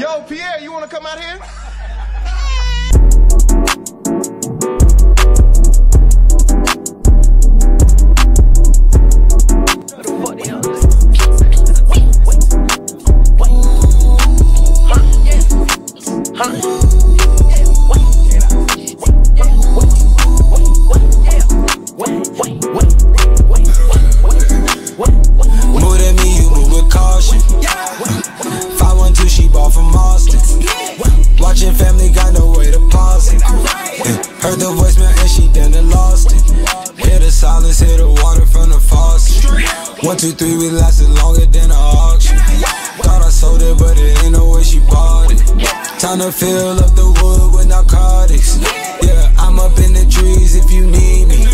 Yo, Pierre, you wanna come out here? Move Heard the voicemail and she done and lost it. Hear the silence, hear the water from the faucet. One, two, three, we lasted longer than an auction. Thought I sold it, but it ain't no way she bought it. Time to fill up the wood with narcotics. Yeah, I'm up in the trees if you need me.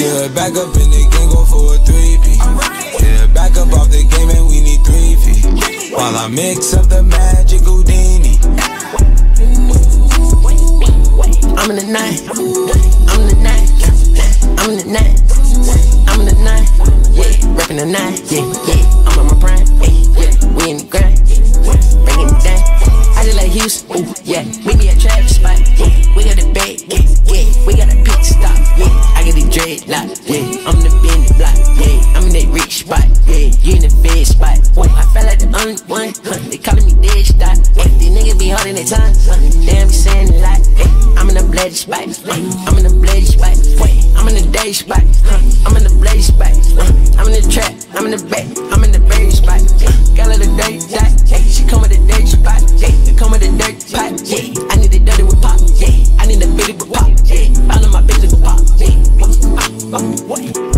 Yeah, back up in the game, go for a three P. Yeah, back up off the game and we need three feet. While I mix up the magic night. I'm the night. I'm the night. I'm the night. Yeah, rapping the night. Yeah, yeah. I'm on my prime. Yeah, we in the grind. Bringing it down. I just like Houston. Ooh, yeah. Meet me at traffic spot. Yeah, we got a bag. Yeah, yeah. We got a pit stop. Yeah, I get the dreadlock. Yeah, I'm the Benny block. Yeah, I'm in that rich spot. Yeah, you in the fed spot. Ooh, I felt like the only one. Huh, they calling me dead stop. Hey, these niggas be hard in their time. Huh, damn, I'm in the blaze, spot. I'm in the daddy spot. I'm in the bloody spot. I'm in the trap. I'm in the back. I'm in the baby spot. Got her the dirty dot. She come with the dirty spot. She come with the dirty pot. I need the dirty with pop. I need the big with pop. All my bitches with pop. What?